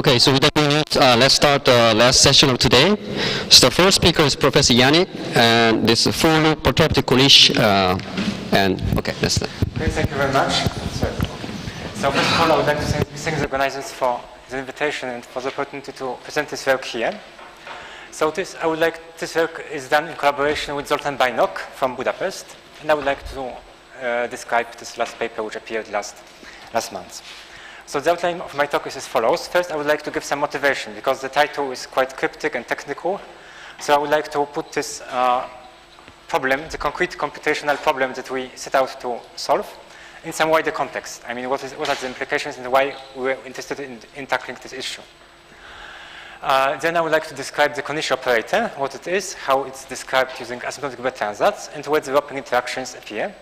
Okay, so with that, uh, let's start the last session of today. So the first speaker is Professor Janik, and this is full loop Konishi, uh, and okay, that's it. Okay, thank you very much. So, so first of all, I would like to thank, thank the organizers for the invitation and for the opportunity to present this work here. So this, I would like, this work is done in collaboration with Zoltan Bajnok from Budapest, and I would like to uh, describe this last paper which appeared last, last month. So the outline of my talk is as follows. First, I would like to give some motivation because the title is quite cryptic and technical. So I would like to put this uh, problem, the concrete computational problem that we set out to solve, in some wider context. I mean, what, is, what are the implications and why we're interested in, in tackling this issue. Uh, then I would like to describe the Konishi operator, what it is, how it's described using asymptotic Bethe ansatz, and where the developing interactions appear.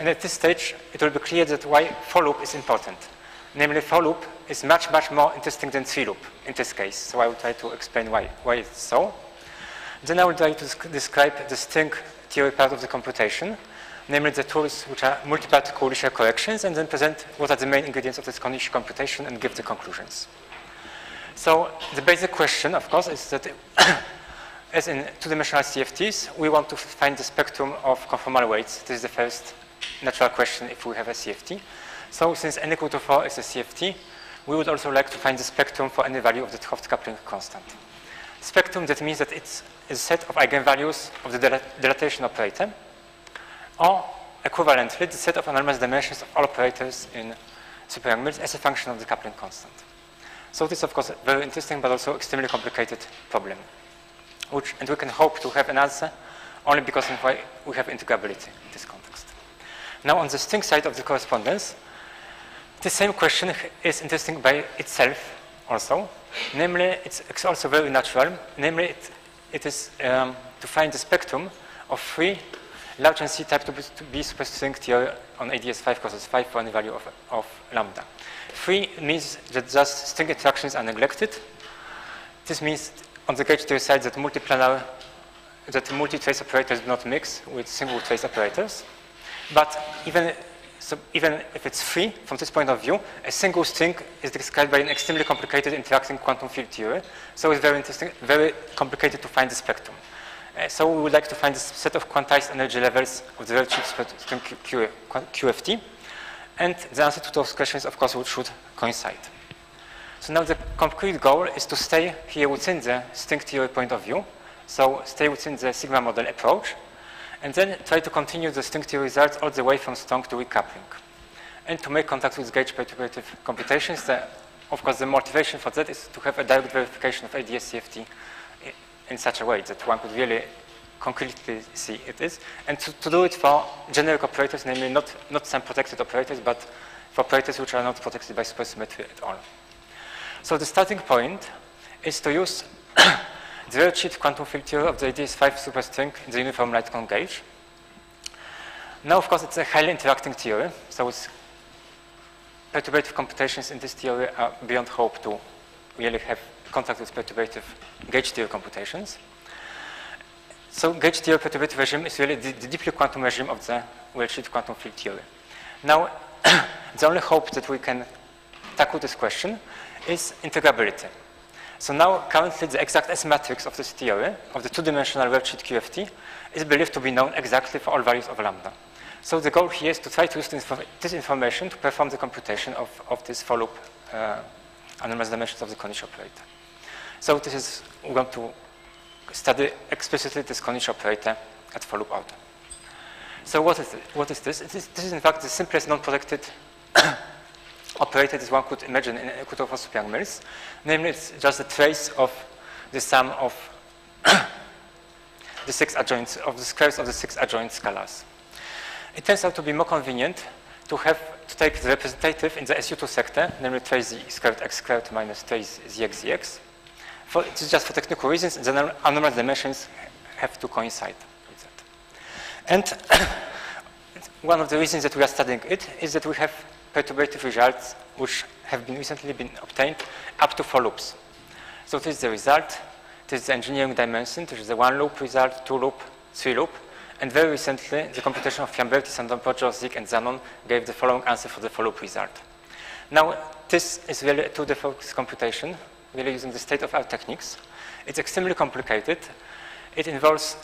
And at this stage, it will be clear that why four loop is important. Namely, four loop is much, much more interesting than tree loop in this case. So I will try to explain why, why it's so. Then I will try to describe the string theory part of the computation, namely the tools which are multi-part Kolisch corrections, and then present what are the main ingredients of this Konishi computation and give the conclusions. So the basic question, of course, is that as in two-dimensional CFTs, we want to find the spectrum of conformal weights. This is the first natural question if we have a CFT. So since n equal to 4 is a CFT, we would also like to find the spectrum for any value of the 't coupling constant. Spectrum, that means that it's a set of eigenvalues of the dilatation operator, or equivalently, the set of anomalous dimensions of all operators in super Yang-Mills as a function of the coupling constant. So this is, of course, a very interesting but also extremely complicated problem, which, and we can hope to have an answer only because we have integrability in this context. Now, on the string side of the correspondence, the same question is interesting by itself also. Namely, it's also very natural. Namely, it, it is um, to find the spectrum of free large NC type IIB, to be theory on ADS 5 causes 5 for any value of, of lambda. Free means that just string interactions are neglected. This means on the gauge theory side that multiplanar, that multi-trace operators do not mix with single trace operators. But even so even if it's free from this point of view, a single string is described by an extremely complicated interacting quantum field theory. So it's very interesting, very complicated to find the spectrum. Uh, so we would like to find a set of quantized energy levels of the string Q, QFT. And the answer to those questions, of course, should coincide. So now the concrete goal is to stay here within the string theory point of view. So stay within the sigma model approach and then try to continue the string results all the way from strong to weak coupling. And to make contact with gauge perturbative computations, the, of course, the motivation for that is to have a direct verification of ADS-CFT in such a way that one could really concretely see it is, and to, to, do it for generic operators, namely not, not some protected operators, but for operators which are not protected by supersymmetry at all. So the starting point is to use the cheap quantum field theory of the ADS5 superstring in the uniform light cone gauge. Now, of course, it's a highly interacting theory, so it's perturbative computations in this theory are beyond hope to really have contact with perturbative gauge theory computations. So gauge theory perturbative regime is really the, the deeply quantum regime of the worldsheet quantum field theory. Now, the only hope that we can tackle this question is integrability. So now, currently, the exact S matrix of this theory, of the two-dimensional worldsheet QFT, is believed to be known exactly for all values of lambda. So the goal here is to try to use this information to perform the computation of, of this four-loop uh, anomalous dimensions of the Konishi operator. So this is, we want to study explicitly this Konishi operator at four-loop order. So what is, it? what is this? this? This is in fact the simplest non-protected operator as one could imagine in Equator-Yang-Mills. Namely, it's just a trace of the sum of the six adjoint, of the squares of the six adjoint scalars. It turns out to be more convenient to have to take the representative in the SU2 sector, namely trace z squared x squared minus trace zx zx. For, it's just for technical reasons, the anomalous dimensions have to coincide with that. And one of the reasons that we are studying it is that we have perturbative results which have been recently been obtained up to four loops. So this is the result. This is the engineering dimension. This is the one loop result, two loop, three loop. And very recently, the computation of Fiamberti, Santambrogio, Sieg, and Zanon gave the following answer for the four loop result. Now, this is really a two-default computation really using the state-of-art techniques. It's extremely complicated. It involves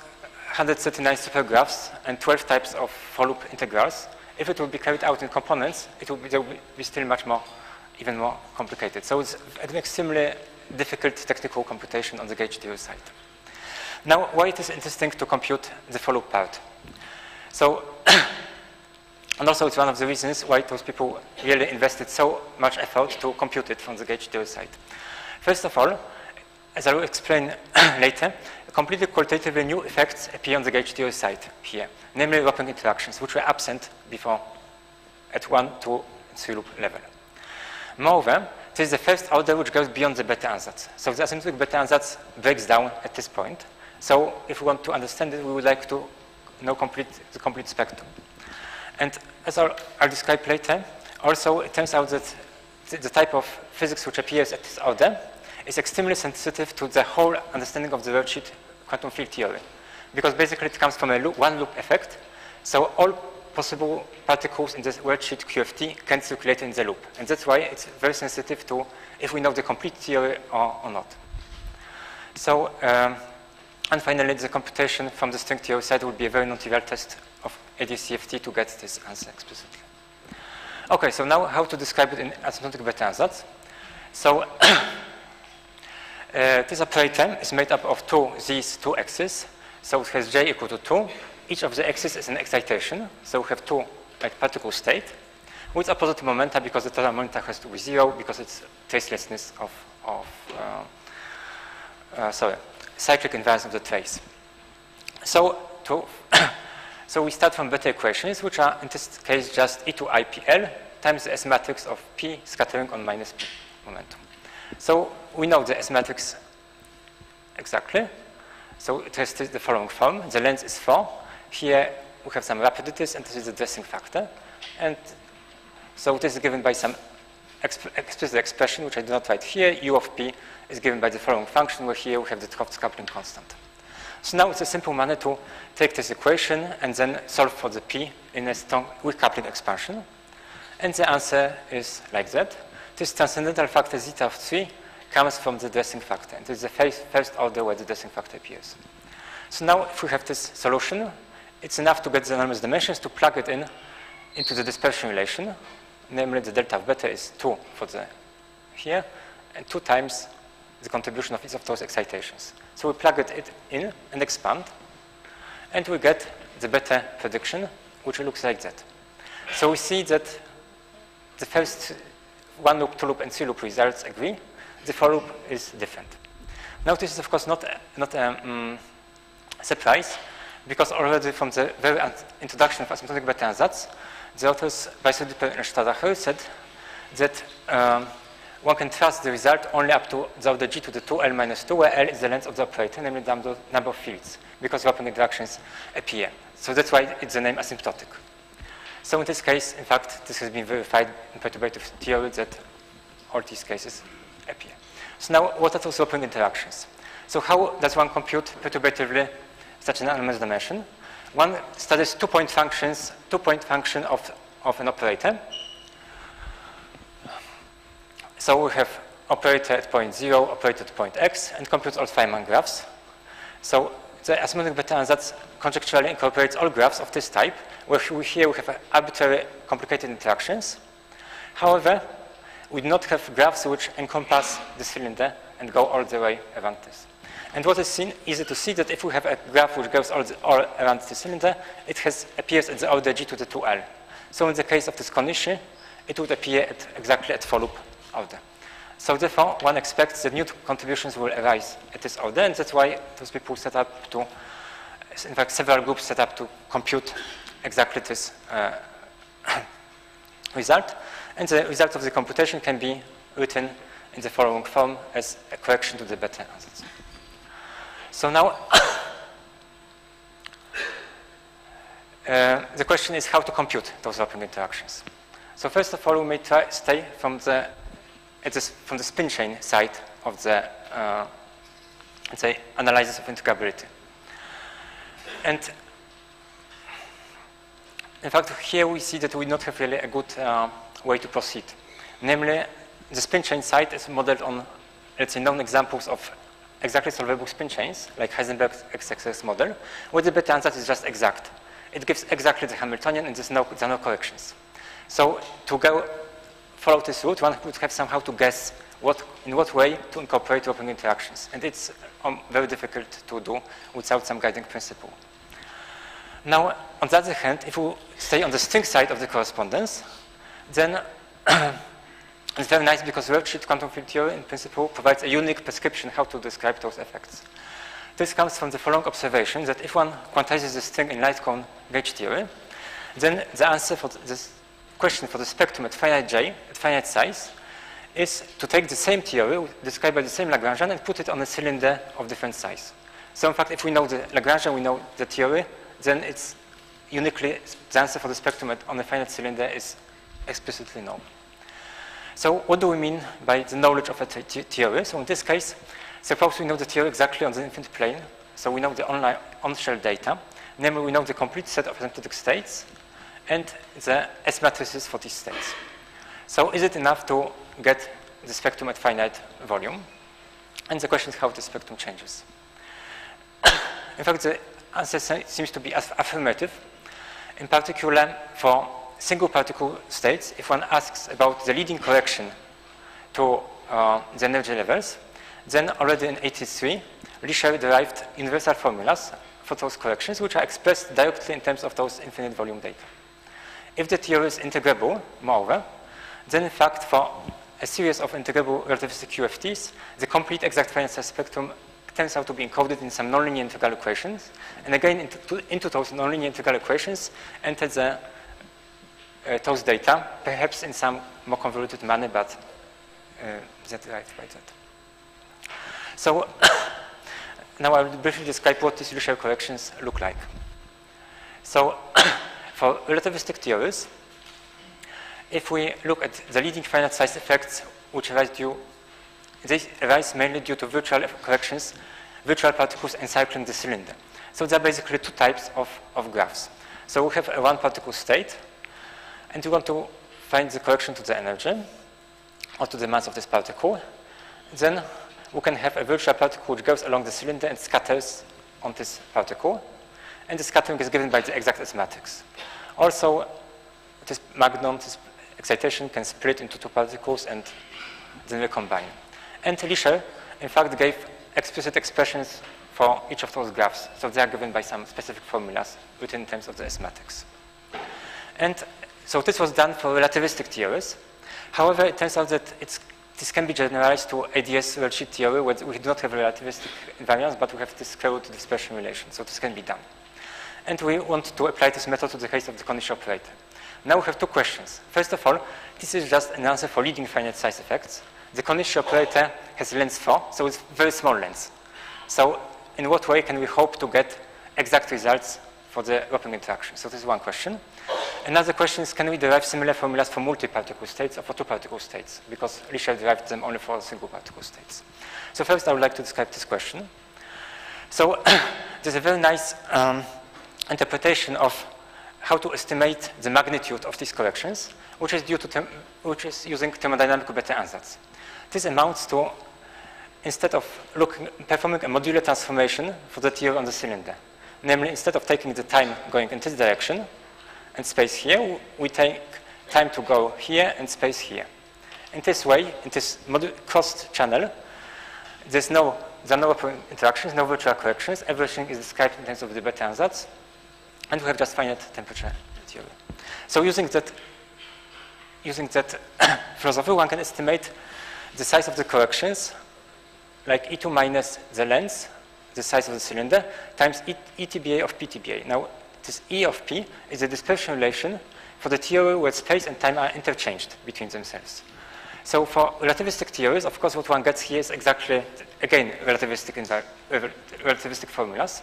139 supergraphs and 12 types of four-loop integrals. If it would be carried out in components, it would be, would be still much more, even more complicated. So it's an extremely difficult technical computation on the gauge theory side. Now, why it is interesting to compute the four-loop part? So, and also it's one of the reasons why those people really invested so much effort to compute it from the gauge theory side. First of all, as I will explain later, completely qualitatively new effects appear on the gauge theory side here, namely wrapping interactions, which were absent before at 1, 2, 3 loop level. Moreover, this is the first order which goes beyond the Bethe ansatz. So the asymptotic Bethe ansatz breaks down at this point. So if we want to understand it, we would like to know complete, the complete spectrum. And as I'll, I'll describe later, also it turns out that the, the type of physics which appears at this order is extremely sensitive to the whole understanding of the worldsheet quantum field theory. Because basically it comes from a loop, one loop effect. So all possible particles in this worldsheet QFT can circulate in the loop. And that's why it's very sensitive to if we know the complete theory or, or not. So, um, and finally, the computation from the string theory side would be a very non-trivial test of ADCFT to get this answer explicitly. Okay, so now how to describe it in asymptotic Bethe ansatz. So Uh, this operator is made up of two these two axes, So it has j equal to 2. Each of the axes is an excitation. So we have two like particle state with opposite momenta because the total momenta has to be 0 because it's tracelessness of, of uh, uh, sorry, cyclic invariance of the trace. So to so we start from Bethe equations, which are in this case just e to IPL times the S matrix of P scattering on minus P momentum. So we know the S matrix exactly. So it has the following form. The length is 4. Here we have some rapidities, and this is the dressing factor. And so this is given by some exp explicit expression, which I do not write here. U of p is given by the following function, where here we have the Crofts coupling constant. So now it's a simple manner to take this equation and then solve for the p in a strong weak coupling expansion. And the answer is like that. This transcendental factor zeta of 3 comes from the dressing factor. And it's is the first order where the dressing factor appears. So now if we have this solution, it's enough to get the anomalous dimensions to plug it in into the dispersion relation. Namely, the delta of beta is 2 for the here, and 2 times the contribution of each of those excitations. So we plug it in and expand, and we get the beta prediction, which looks like that. So we see that the first one loop, two loop, and three loop results agree, the four loop is different. Now this is of course not, not a um, surprise, because already from the very introduction of asymptotic Bethe ansatz, the authors Beisert-Dippel and Staudacher said that um, one can trust the result only up to the order g to the 2l minus 2, where l is the length of the operator, namely the number of fields, because wrapping interactions appear. So that's why it's the name asymptotic. So in this case, in fact, this has been verified in perturbative theory that all these cases appear. So now, what are those wrapping interactions? So how does one compute perturbatively such an anomalous dimension? One studies two-point functions, two-point function of, of an operator. So we have operator at point 0, operator at point x, and computes all Feynman graphs. So the asymptotic Bethe ansatz conjecturally incorporates all graphs of this type, where we, here we have arbitrary complicated interactions. However, we do not have graphs which encompass the cylinder and go all the way around this. And what is seen, easy to see that if we have a graph which goes all, the, all around the cylinder, it has, appears at the order g to the 2l. So in the case of this Konishi, it would appear at exactly at four loop order. So therefore, one expects that new contributions will arise at this order, and that's why those people set up to, in fact, several groups set up to compute exactly this uh, result. And the result of the computation can be written in the following form as a correction to the Bethe ansatz. So now, uh, the question is how to compute those wrapping interactions. So first of all, we may try stay from the this, from the spin chain side of the uh, let's say analysis of integrability. And in fact, here we see that we do not have really a good uh, way to proceed. Namely, the spin chain site is modeled on let's say, known examples of exactly solvable spin chains, like Heisenberg's XXX model, where the Bethe ansatz is just exact. It gives exactly the Hamiltonian and there's no, there are no corrections. So to go follow this route, one would have somehow to guess what, in what way to incorporate open interactions. And it's um, very difficult to do without some guiding principle. Now, on the other hand, if we stay on the string side of the correspondence, then it's very nice because worldsheet quantum field theory in principle provides a unique prescription how to describe those effects. This comes from the following observation that if one quantizes the string in light cone gauge theory, then the answer for this question for the spectrum at finite j, at finite size, is to take the same theory described by the same Lagrangian and put it on a cylinder of different size. So in fact, if we know the Lagrangian, we know the theory, then it's uniquely, the answer for the spectrum on a finite cylinder is explicitly known. So what do we mean by the knowledge of a theory? So in this case, suppose we know the theory exactly on the infinite plane. So we know the online on-shell data. Namely, we know the complete set of asymptotic states and the S matrices for these states. So is it enough to get the spectrum at finite volume? And the question is how the spectrum changes. in fact, the answer seems to be affirmative, in particular for single particle states, if one asks about the leading correction to uh, the energy levels, then already in 83, Lüscher derived universal formulas for those corrections, which are expressed directly in terms of those infinite volume data. If the theory is integrable, moreover, then in fact for a series of integrable relativistic QFTs, the complete exact finite spectrum turns out to be encoded in some nonlinear integral equations. And again, into, into those nonlinear integral equations, enter the, uh, those data, perhaps in some more convoluted manner, but uh, that's right by that. So now I will briefly describe what these Lüscher corrections look like. So for relativistic theories, if we look at the leading finite size effects, which arise due, they arise mainly due to virtual corrections, virtual particles encircling the cylinder. So there are basically two types of, of graphs. So we have a one particle state, and we want to find the correction to the energy or to the mass of this particle. Then we can have a virtual particle which goes along the cylinder and scatters on this particle. And the scattering is given by the exact S. Also, this magnon, this excitation can split into two particles and then recombine. And Lüscher, in fact, gave explicit expressions for each of those graphs. So they are given by some specific formulas written in terms of the S matrix. And so this was done for relativistic theories. However, it turns out that this can be generalized to ADS worldsheet theory, where we do not have relativistic invariance, but we have this square dispersion relation. So this can be done. And we want to apply this method to the case of the Konishi operator. Now we have two questions. First of all, this is just an answer for leading finite size effects. The Konishi operator has length 4, so it's very small length. So in what way can we hope to get exact results for the wrapping interaction? So this is one question. Another question is, can we derive similar formulas for multi-particle states or for two-particle states? Because Lüscher derived them only for single-particle states. So first I would like to describe this question. So there's a very nice um, interpretation of how to estimate the magnitude of these corrections, which is, due to which is using thermodynamic Bethe ansatz. This amounts to, instead of looking, performing a modular transformation for the theory on the cylinder, namely instead of taking the time going in this direction and space here, we take time to go here and space here. In this way, in this crossed channel, there's no, there are no interactions, no virtual corrections. Everything is described in terms of the Bethe ansatz. And we have just finite temperature theory. So using that, using that philosophy, one can estimate the size of the corrections, like E2 minus the length, the size of the cylinder, times e, ETBA of PTBA. Now, this E of P is a dispersion relation for the theory where space and time are interchanged between themselves. So for relativistic theories, of course, what one gets here is exactly, again, relativistic, uh, relativistic formulas.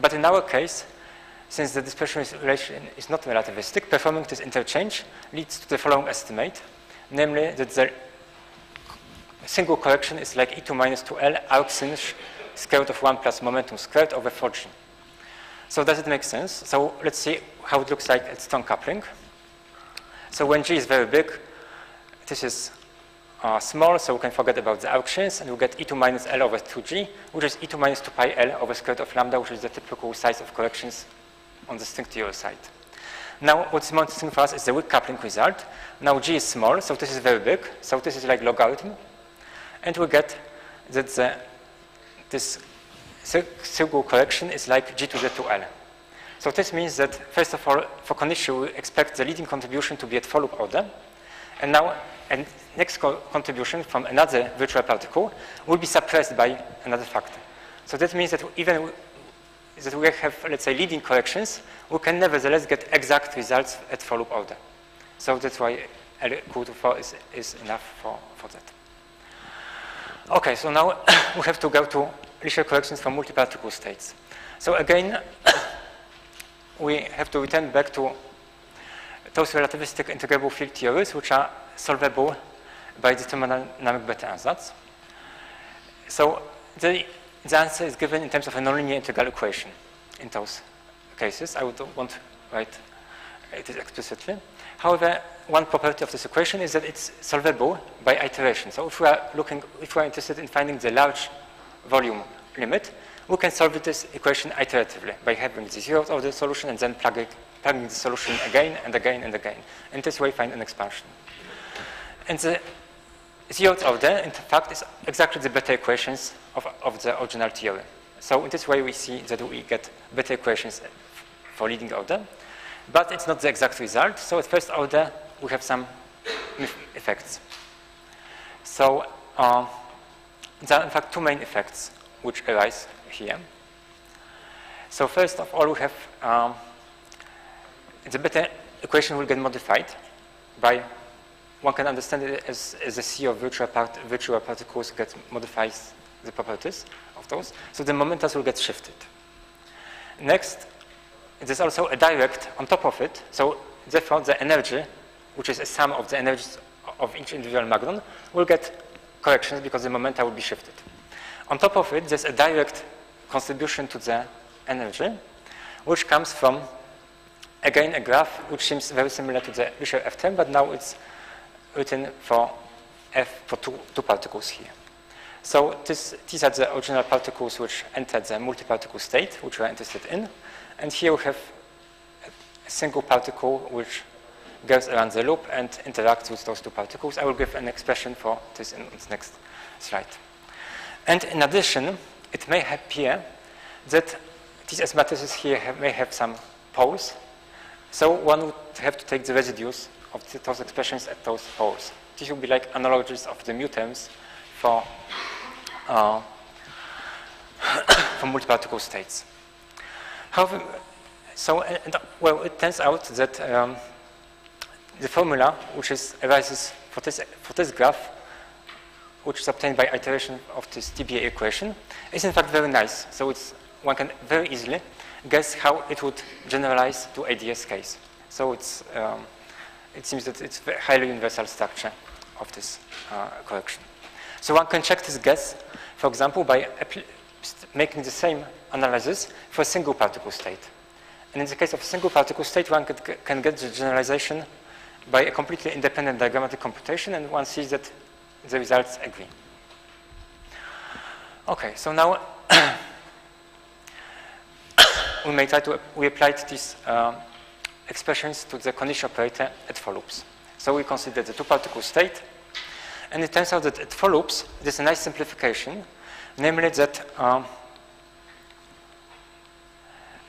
But in our case, since the dispersion relation is not relativistic, performing this interchange leads to the following estimate, namely that the single correction is like E2 minus 2L arc sin square root of 1 plus momentum squared over 4G. So does it make sense? So let's see how it looks like at strong coupling. So when G is very big, this is uh, small, so we can forget about the auctions, and we get E2 minus L over 2G, which is E2 minus 2 pi L over square root of lambda, which is the typical size of corrections on the string side. Now, what's more interesting for us is the weak coupling result. Now, G is small, so this is very big, so this is like logarithm, and we get that the, this circle correction is like G to the 2L. So this means that, first of all, for Konishi, we expect the leading contribution to be at four loop order, and now and next co contribution from another virtual particle will be suppressed by another factor. So that means that even that we have, let's say, leading corrections, we can nevertheless get exact results at four loop order. So that's why L equal to 4 is, is enough for, for that. Okay, so now we have to go to linear corrections for multi-particle states. So again, we have to return back to those relativistic integrable field theories, which are solvable by thermodynamic Bethe ansatz. So the, the answer is given in terms of a nonlinear integral equation in those cases. I would want to write Uh, it explicitly. However, one property of this equation is that it's solvable by iteration. So if we are looking, if we are interested in finding the large volume limit, we can solve this equation iteratively by having the zeroth of the solution and then plug it, plugging the solution again and again and again. And this way find an expansion. And the zeroth order, in fact, is exactly the Bethe equations of, of the original theory. So in this way, we see that we get better equations for leading order. But it's not the exact result. So at first order, we have some effects. So uh, there are, in fact, two main effects which arise here. So first of all, we have um, the Bethe equation will get modified by one can understand it as, as a sea of virtual, part, virtual particles get modifies the properties of those. So the momentas will get shifted. Next, there's also a direct on top of it. So therefore, the energy, which is a sum of the energies of each individual magnon, will get corrections because the momenta will be shifted. On top of it, there's a direct contribution to the energy, which comes from, again, a graph which seems very similar to the Lüscher F-term, but now it's written for F for two, two particles here. So this, these are the original particles which entered the multi-particle state, which we are interested in. And here we have a single particle which goes around the loop and interacts with those two particles. I will give an expression for this in the next slide. And in addition, it may appear that these S matrices here have, may have some poles. So one would have to take the residues of those expressions at those poles. These would be like analogies of the mu terms for, uh, for multi-particle states. However, so, and, well, it turns out that um, the formula which is arises for this, for this graph, which is obtained by iteration of this TBA equation, is in fact very nice. So it's, one can very easily guess how it would generalize to ADS case. So it's, um, it seems that it's a highly universal structure of this uh, correction. So one can check this guess, for example, by making the same analysis for a single particle state. And in the case of a single particle state, one could, can get the generalization by a completely independent diagrammatic computation, and one sees that the results agree. Okay, so now we may try to, we applied this um, expressions to the Konishi operator at four loops. So we consider the two-particle state, and it turns out that at four loops, there's a nice simplification, namely that um,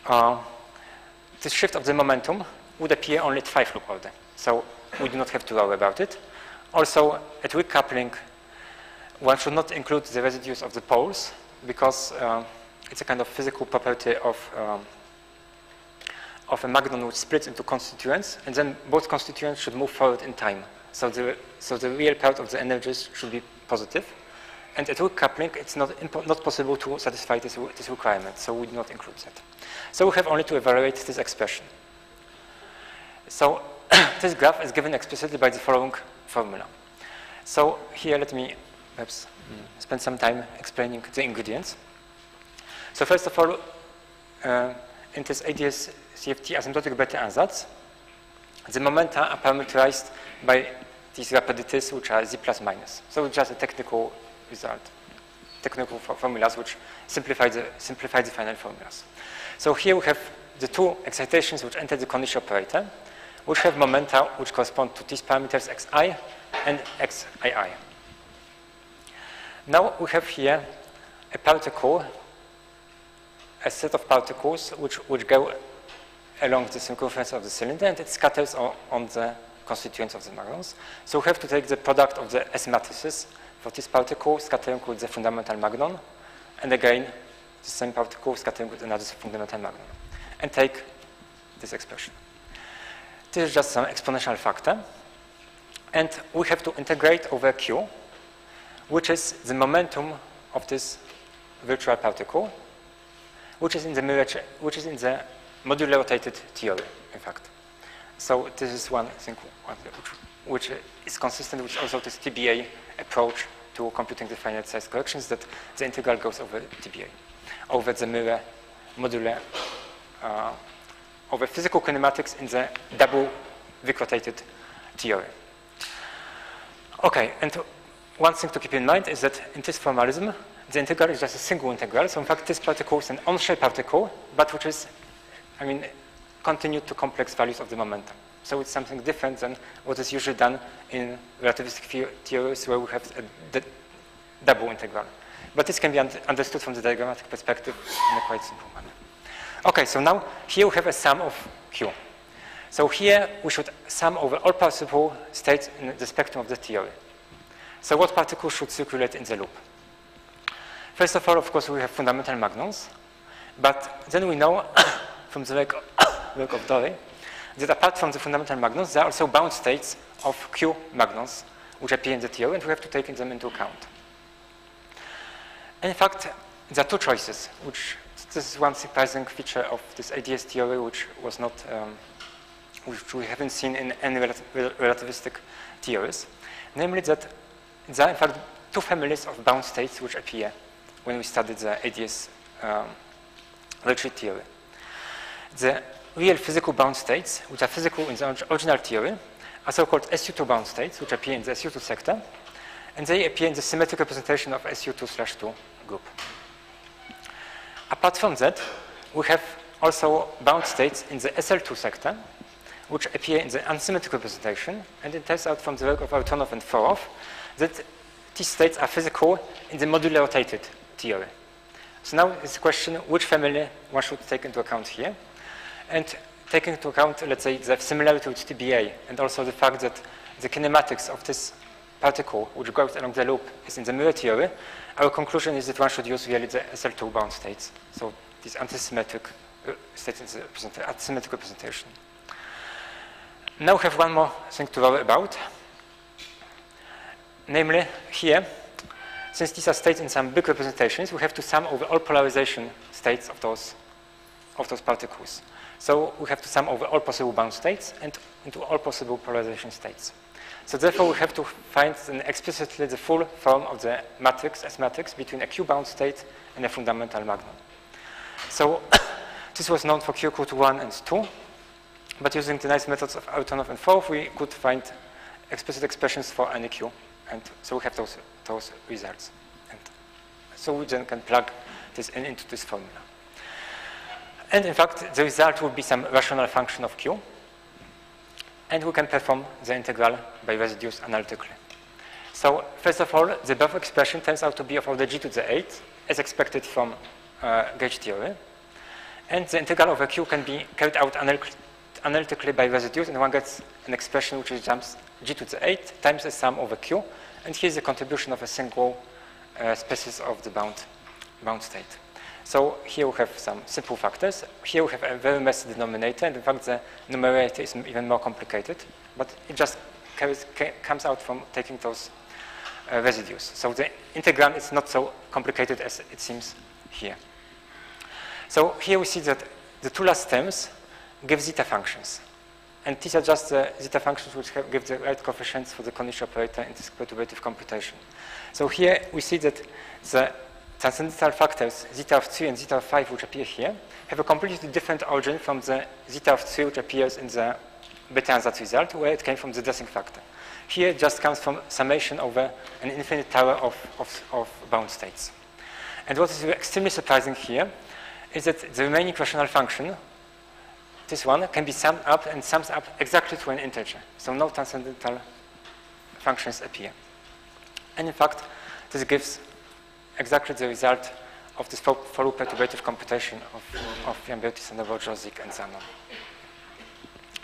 uh, the shift of the momentum would appear only at five loop order. So we do not have to worry about it. Also, at weak coupling, one should not include the residues of the poles because uh, it's a kind of physical property of of a magnon which splits into constituents, and then both constituents should move forward in time. So the, so the real part of the energies should be positive. And at weak coupling, it's not, not possible to satisfy this, this requirement, so we do not include that. So we have only to evaluate this expression. So this graph is given explicitly by the following formula. So here, let me perhaps spend some time explaining the ingredients. So first of all, uh, in this ADS CFT asymptotic Bethe ansatz, the momenta are parameterized by these rapidities which are z plus minus. So it's just a technical result, technical formulas which simplify the, simplify the final formulas. So here we have the two excitations which enter the Konishi operator, which have momenta which correspond to these parameters xi and xii. Now we have here a particle, a set of particles which, which go along the circumference of the cylinder and it scatters on, on the constituents of the magnons. So we have to take the product of the S matrices for this particle, scattering with the fundamental magnon, and again, the same particle scattering with another fundamental magnon, and take this expression. This is just some exponential factor, and we have to integrate over Q, which is the momentum of this virtual particle, which is in the mirror, which is in the modular rotated theory, in fact. So this is one thing which, which is consistent with also this TBA approach to computing the finite size corrections that the integral goes over TBA, over the mirror modular, uh, over physical kinematics in the double Wick rotated theory. Okay, and one thing to keep in mind is that in this formalism, the integral is just a single integral. So in fact, this particle is an on-shell particle, but which is, I mean, continued to complex values of the momentum. So it's something different than what is usually done in relativistic theories where we have a double integral. But this can be un understood from the diagrammatic perspective in a quite simple manner. Okay, so now here we have a sum of Q. So here we should sum over all possible states in the spectrum of the theory. So what particles should circulate in the loop? First of all, of course, we have fundamental magnons, but then we know from the work, work of Dorey that apart from the fundamental magnons, there are also bound states of Q magnons, which appear in the theory, and we have to take them into account. In fact, there are two choices, which this is one surprising feature of this ADS theory, which was not, um, which we haven't seen in any relativistic theories, namely that there are in fact two families of bound states which appear when we studied the ADS um, theory. The real physical bound states, which are physical in the original theory, are so-called SU2 bound states, which appear in the SU2 sector, and they appear in the symmetric representation of SU2 slash 2 group. Apart from that, we have also bound states in the SL2 sector, which appear in the unsymmetric representation, and it turns out from the work of Arutyunov and Frolov that these states are physical in the modular rotated theory. So now it's a question which family one should take into account here. And taking into account, let's say, the similarity with TBA and also the fact that the kinematics of this particle, which goes along the loop, is in the mirror theory, our conclusion is that one should use really the SL2 bound states. So these antisymmetric uh, states in the asymmetric representation. Now we have one more thing to worry about. Namely, here, since these are states in some big representations, we have to sum over all polarization states of those, of those particles. So we have to sum over all possible bound states and into all possible polarization states. So therefore, we have to find explicitly the full form of the matrix S matrix between a Q-bound state and a fundamental magnon. So this was known for Q equal to 1 and 2, but using the nice methods of Arutyunov and Frolov, we could find explicit expressions for any Q. And so we have those, those results. And so we then can plug this in into this formula. And in fact, the result would be some rational function of Q. And we can perform the integral by residues analytically. So first of all, the above expression turns out to be of order g to the 8, as expected from uh, gauge theory. And the integral over Q can be carried out analytically by residues, and one gets an expression which is jumps g to the 8 times the sum over q. And here's the contribution of a single uh, species of the bound, bound state. So here we have some simple factors. Here we have a very messy denominator, and in fact the numerator is even more complicated, but it just carries, comes out from taking those uh, residues. So the integrand is not so complicated as it seems here. So here we see that the two last terms give zeta functions. And these are just the zeta functions which have, give the right coefficients for the Konishi operator in this perturbative computation. So here we see that the transcendental factors zeta of 3 and zeta of 5 which appear here have a completely different origin from the zeta of 3 which appears in the Bethe ansatz result where it came from the dressing factor. Here it just comes from summation over an infinite tower of, of, of bound states. And what is extremely surprising here is that the remaining rational function, this one, can be summed up and sums up exactly to an integer. So no transcendental functions appear. And in fact, this gives exactly the result of this loop perturbative computation of, of Jan-Beotis Sandoval, Jozik, and Zanon.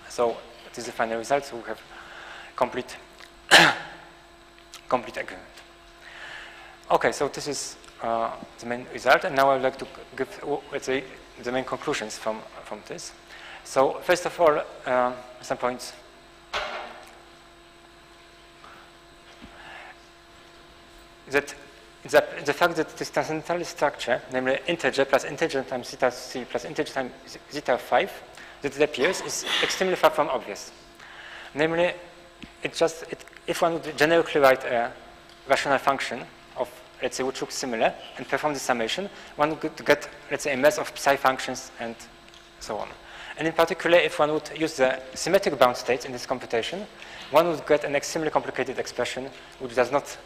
So this is the final result, so we have complete, complete agreement. Okay, so this is uh, the main result, and now I would like to give, let's say, the main conclusions from, from this. So first of all, uh, some points that the, the fact that this transcendental structure, namely integer plus integer times zeta c plus integer times zeta 5, that it appears is extremely far from obvious. Namely, it just, it, if one would generically write a rational function of, let's say, which looks similar and perform the summation, one would get, let's say, a mess of psi functions and so on. And in particular, if one would use the symmetric bound states in this computation, one would get an extremely complicated expression which does not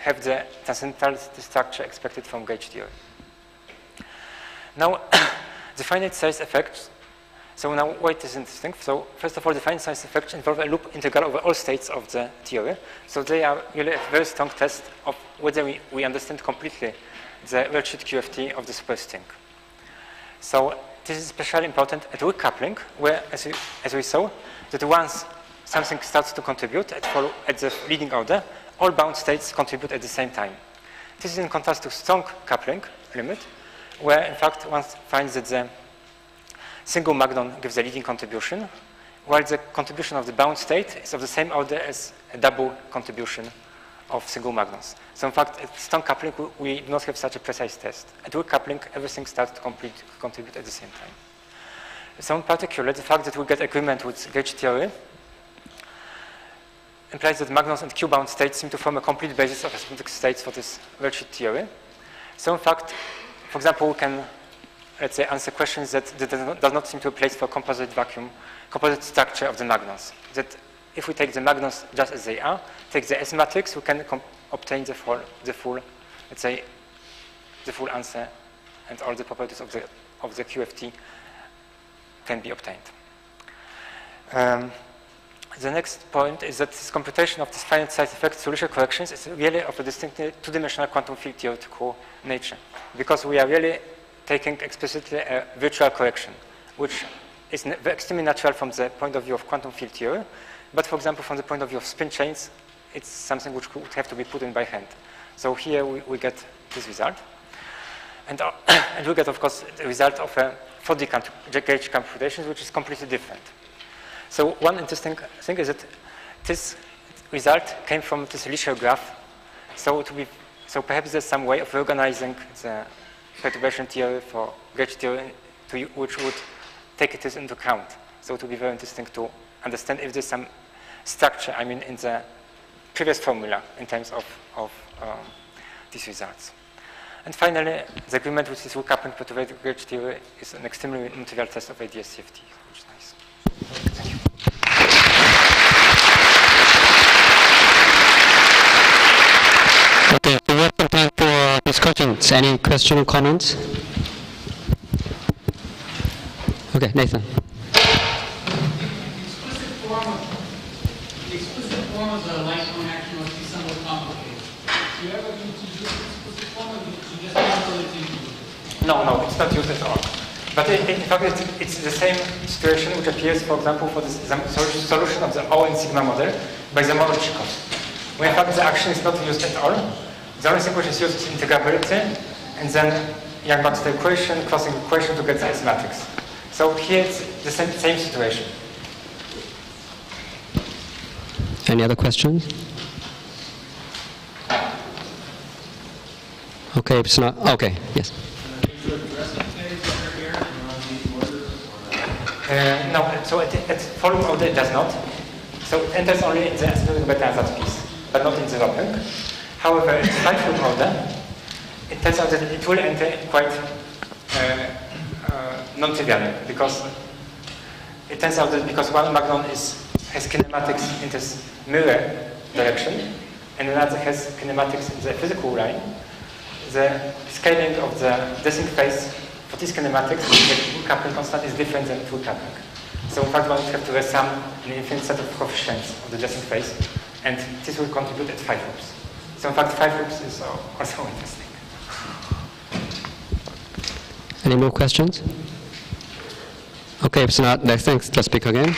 have the transcendental structure expected from gauge theory. Now, the finite size effects. So now, why it is interesting? So first of all, the finite size effects involve a loop integral over all states of the theory. So they are really a very strong test of whether we, we understand completely the worldsheet QFT of the superstring. So this is especially important at weak coupling, where, as we, as we saw, that once something starts to contribute at, follow, at the leading order, all bound states contribute at the same time. This is in contrast to strong coupling limit, where in fact one finds that the single magnon gives a leading contribution, while the contribution of the bound state is of the same order as a double contribution of single magnons. So in fact, at strong coupling, we do not have such a precise test. At weak coupling, everything starts to complete, contribute at the same time. So in particular, the fact that we get agreement with gauge theory implies that magnons and Q-bound states seem to form a complete basis of asymptotic states for this worldsheet theory. So in fact, for example, we can, let's say, answer questions that, does, not, seem to a place for composite vacuum, composite structure of the magnons. That if we take the magnons just as they are, take the S matrix, we can obtain the full, the full, let's say, the full answer and all the properties of the, of the QFT can be obtained. Um, the next point is that this computation of this finite size effect solution corrections is really of a distinctly two-dimensional quantum field theoretical nature, because we are really taking explicitly a virtual correction, which is extremely natural from the point of view of quantum field theory, but for example, from the point of view of spin chains, it's something which would have to be put in by hand. So here we, we get this result. And, uh, and we get, of course, the result of a 4D gauge computation, which is completely different. So one interesting thing is that this result came from this Lüscher graph. So, be, so perhaps there's some way of organizing the perturbation theory for gauge theory to, which would take this into account. So it would be very interesting to understand if there's some structure, I mean, in the previous formula in terms of, of um, these results. And finally, the agreement with this recoupling perturbative gauge theory is an extremely non-trivial test of ADS-CFT, which is nice. Thank you. Okay, we have some time for discussions. Any question or comments? Okay, Nathan. explicit form of, the explicit form of the light cone action must be somewhat complicated. Do you ever need to use the explicit form, or do you just never really think you use the explicit form or do you should just cancel it? No, no, it's not used at all. But it, in fact, it's, it's the same situation which appears, for example, for the solution of the O and sigma model by the Zamolodchikov. When in fact the action is not used at all, the only thing which is used is integrability, and then Yang-Baxter equation, crossing the equation to get the S matrix. So here it's the same, same situation. Any other questions? Okay, it's not, okay, yes. Uh, no, so at, at following order it does not. So it enters only in the asymptotic beta piece, but not in the looping. However, in the order, it turns out that it will enter quite uh, uh, non-trivially, because it turns out that because one magnon is, has kinematics in this mirror direction, and another has kinematics in the physical line, the scaling of the dressing phase for this kinematics, the coupling constant is different than full coupling. So in fact, one would have to resum an infinite set of coefficients of the dressing phase, and this will contribute at five loops. So in fact, five loops is also interesting. Any more questions? Okay, if it's not, thanks, let's speak again.